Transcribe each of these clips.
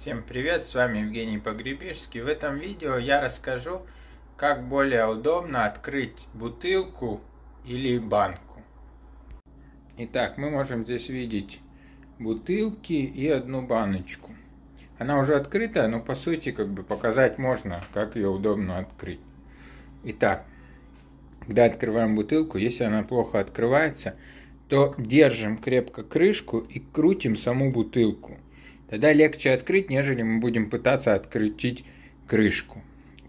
Всем привет, с вами Евгений Погребишский. В этом видео я расскажу, как более удобно открыть бутылку или банку. Итак, мы можем здесь видеть бутылки и одну баночку. Она уже открытая, но по сути как бы показать можно, как ее удобно открыть. Итак, когда открываем бутылку, если она плохо открывается, то держим крепко крышку и крутим саму бутылку – Тогда легче открыть, нежели мы будем пытаться открутить крышку.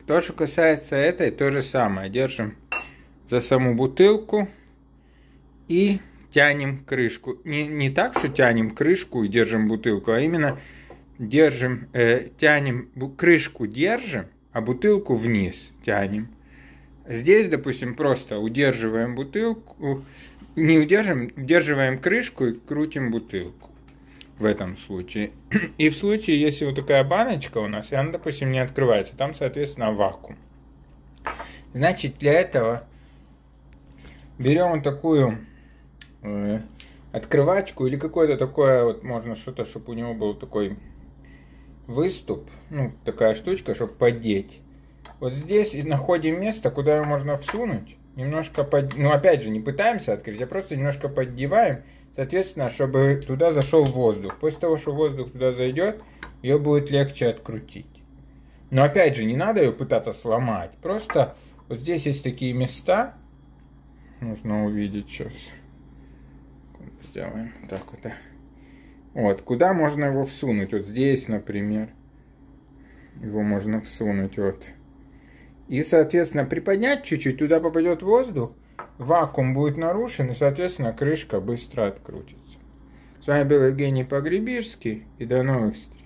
То, что касается этой, то же самое. Держим за саму бутылку и тянем крышку. Не, не так, что тянем крышку и держим бутылку, а именно держим, э, тянем, крышку держим, а бутылку вниз тянем. Здесь, допустим, просто удерживаем бутылку, не удерживаем, удерживаем крышку и крутим бутылку в этом случае. И в случае, если вот такая баночка у нас, и она, допустим, не открывается, там, соответственно, вакуум. Значит, для этого берем вот такую э, открывачку или какое-то такое, вот можно что-то, чтобы у него был такой выступ, ну, такая штучка, чтобы поддеть. Вот здесь и находим место, куда его можно всунуть. Немножко под... Ну, опять же, не пытаемся открыть, а просто немножко поддеваем Соответственно, чтобы туда зашел воздух. После того, что воздух туда зайдет, ее будет легче открутить. Но опять же, не надо ее пытаться сломать. Просто вот здесь есть такие места. Нужно увидеть сейчас. Сделаем так вот. Вот, куда можно его всунуть? Вот здесь, например. Его можно всунуть вот. И, соответственно, приподнять чуть-чуть, туда попадет воздух вакуум будет нарушен, и, соответственно, крышка быстро открутится. С вами был Евгений Погребишский, и до новых встреч.